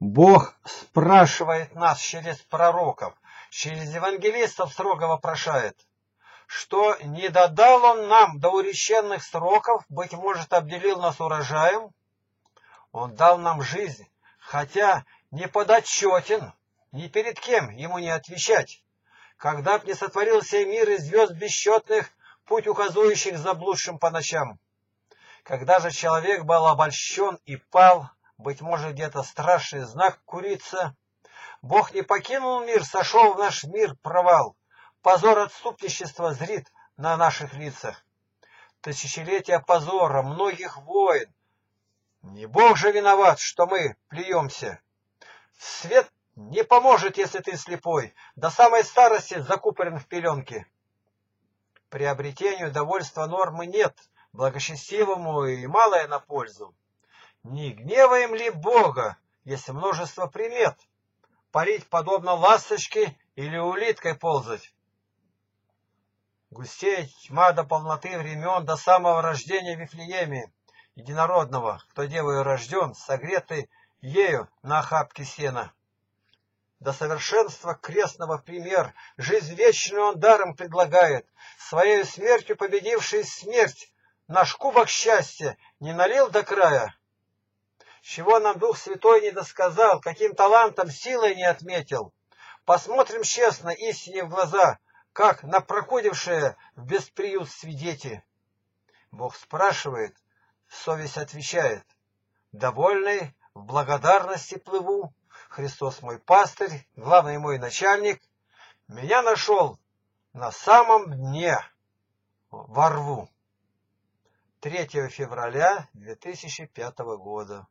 Бог спрашивает нас через пророков, через евангелистов строго вопрошает, что не додал Он нам до урещенных сроков, быть может, обделил нас урожаем? Он дал нам жизнь, хотя не подотчетен, ни перед кем ему не отвечать. Когда б не сотворился мир из звезд бесчетных, путь указующих заблудшим по ночам. Когда же человек был обольщен и пал, быть может, где-то страшный знак курица, Бог не покинул мир, сошел в наш мир провал, позор отступничества зрит на наших лицах. Тысячелетия позора, многих войн. Не Бог же виноват, что мы плюемся. Свет не поможет, если ты слепой, до самой старости закупорен в пеленке. Приобретению довольства нормы нет, благочестивому и малое на пользу. Не гневаем ли Бога, если множество примет? Парить подобно ласточке или улиткой ползать? Густеет тьма до полноты времен, до самого рождения Вифлееме, единородного, кто девою рожден, согретый ею на охапке сена. До совершенства крестного пример, жизнь вечную он даром предлагает, своей смертью победивший смерть, наш кубок счастья не налил до края. Чего нам Дух Святой не досказал, каким талантом силой не отметил. Посмотрим честно истине в глаза, как на прокудившее в бесприют свидетель. Бог спрашивает, совесть отвечает. Довольный, в благодарности плыву. Христос мой пастырь, главный мой начальник. Меня нашел на самом дне во рву. 3 февраля 2005 года.